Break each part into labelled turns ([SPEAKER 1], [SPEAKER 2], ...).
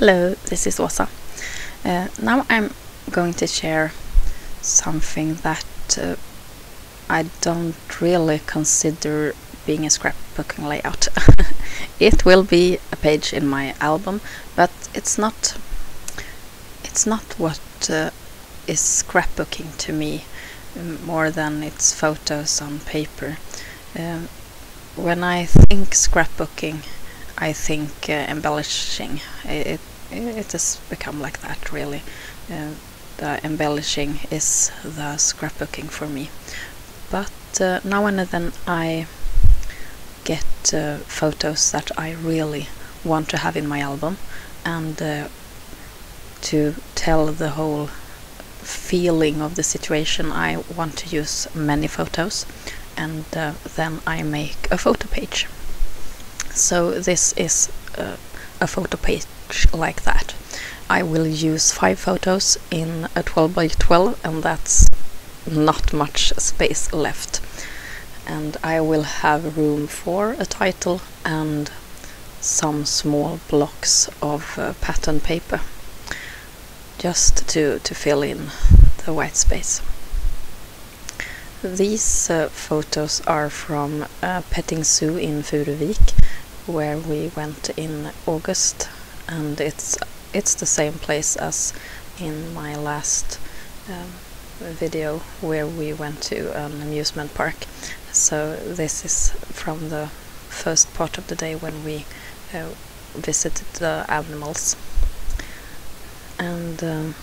[SPEAKER 1] Hello, this is Åsa. Uh, now I'm going to share something that uh, I don't really consider being a scrapbooking layout. it will be a page in my album, but it's not it's not what uh, is scrapbooking to me more than it's photos on paper. Um, when I think scrapbooking, I think uh, embellishing. It, it has become like that really. Uh, the embellishing is the scrapbooking for me. But uh, now and then I get uh, photos that I really want to have in my album and uh, to tell the whole feeling of the situation I want to use many photos and uh, then I make a photo page. So this is uh, a photo page like that. I will use five photos in a 12 by 12 and that's not much space left. And I will have room for a title and some small blocks of uh, pattern paper just to, to fill in the white space. These uh, photos are from petting zoo in Furuvik where we went in August and it's it's the same place as in my last um, video where we went to an amusement park. So this is from the first part of the day when we uh, visited the animals. And um,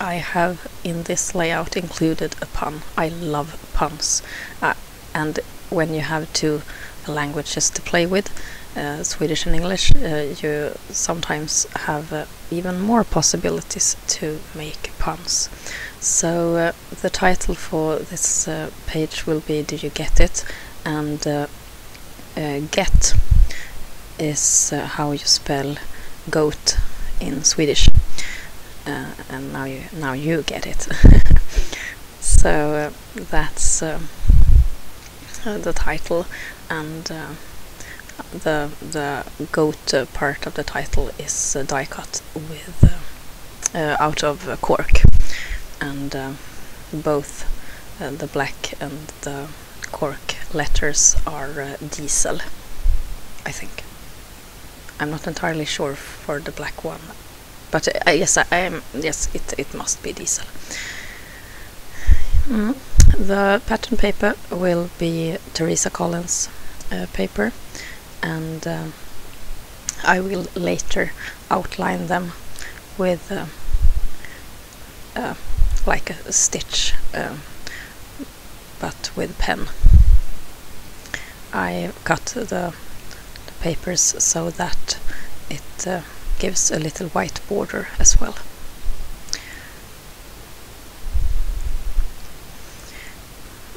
[SPEAKER 1] I have in this layout included a pun. I love puns. Uh, and when you have two languages to play with uh, Swedish and English, uh, you sometimes have uh, even more possibilities to make puns. So uh, the title for this uh, page will be Do You Get It? And uh, get is how you spell goat in Swedish. and now you now you get it. so that's the title and the the goat uh, part of the title is uh, die cut with uh, uh out of uh, cork, and uh, both the black and the cork letters are diesel. I think. I'm not entirely sure for the black one, but yes, I, I, am. Yes, it it must be diesel. Mm. The pattern paper will be Teresa Collins paper and uh, I will later outline them with uh, uh, like a stitch um, but with pen. I cut the, the papers so that it uh, gives a little white border as well.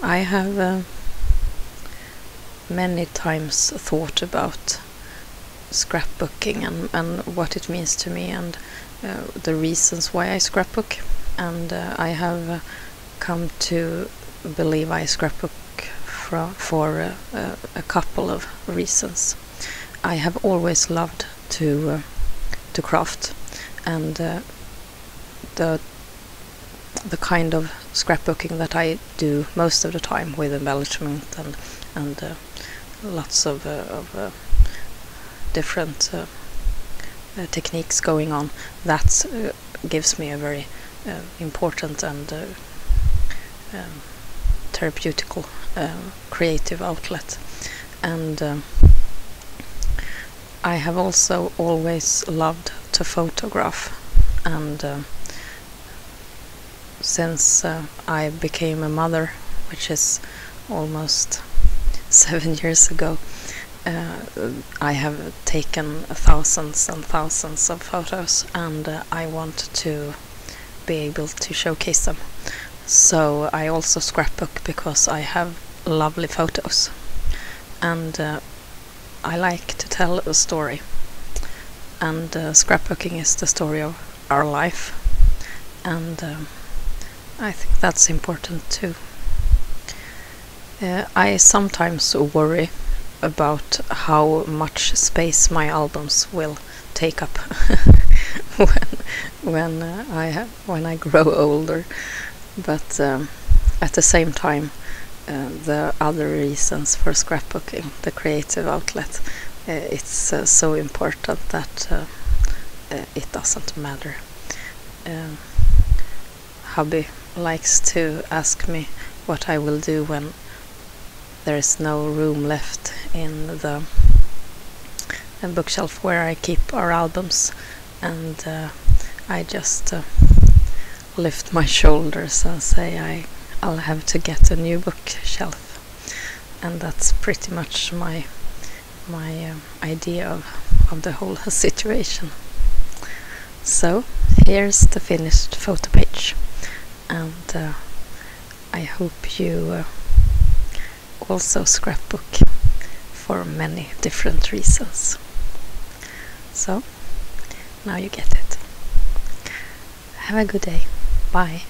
[SPEAKER 1] I have uh, many times thought about scrapbooking and, and what it means to me and uh, the reasons why I scrapbook and uh, I have uh, come to believe I scrapbook for, for uh, a couple of reasons. I have always loved to uh, to craft and uh, the the kind of scrapbooking that I do most of the time with embellishment and and uh, lots of, uh, of uh, different uh, techniques going on. That gives me a very important and um, therapeutical creative outlet. And um, I have also always loved to photograph and uh, since uh, I became a mother which is almost seven years ago, uh, I have taken thousands and thousands of photos and uh, I want to be able to showcase them. So I also scrapbook because I have lovely photos. And uh, I like to tell a story. And uh, scrapbooking is the story of our life. And um, I think that's important too. Uh, I sometimes worry about how much space my albums will take up when when uh, I when I grow older. But um, at the same time, uh, the other reasons for scrapbooking, the creative outlet, uh, it's uh, so important that uh, it doesn't matter. Um, hubby likes to ask me what I will do when there is no room left in the bookshelf where I keep our albums, and uh, I just uh, lift my shoulders and say I I'll have to get a new bookshelf, and that's pretty much my my um, idea of of the whole situation. So here's the finished photo page, and uh, I hope you uh, also scrapbook for many different reasons. So now you get it. Have a good day. Bye.